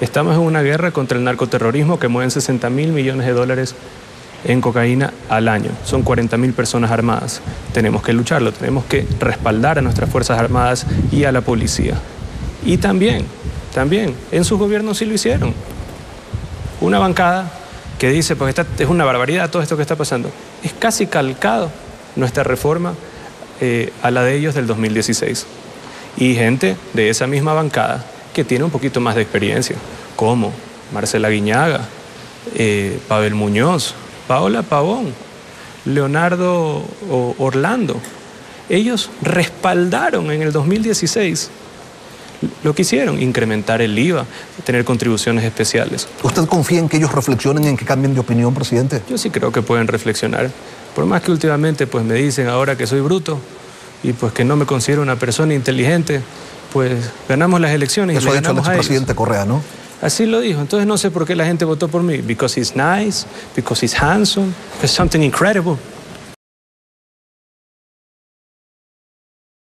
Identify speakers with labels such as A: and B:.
A: Estamos en una guerra contra el narcoterrorismo que mueven 60 mil millones de dólares en cocaína al año. Son 40 mil personas armadas. Tenemos que lucharlo, tenemos que respaldar a nuestras Fuerzas Armadas y a la policía. Y también, también, en sus gobiernos sí lo hicieron. Una bancada que dice, pues es una barbaridad todo esto que está pasando. Es casi calcado nuestra reforma eh, a la de ellos del 2016. Y gente de esa misma bancada que tiene un poquito más de experiencia, como Marcela Guiñaga, eh, Pavel Muñoz, Paola Pavón, Leonardo Orlando. Ellos respaldaron en el 2016 lo que hicieron, incrementar el IVA, tener contribuciones especiales.
B: ¿Usted confía en que ellos reflexionen, en que cambien de opinión, presidente?
A: Yo sí creo que pueden reflexionar. Por más que últimamente pues, me dicen ahora que soy bruto y pues que no me considero una persona inteligente, pues ganamos las elecciones
B: Eso
A: y
B: ha dicho el expresidente Correa, ¿no?
A: Así lo dijo. Entonces no sé por qué la gente votó por mí. Because he's nice, because he's handsome, because something incredible.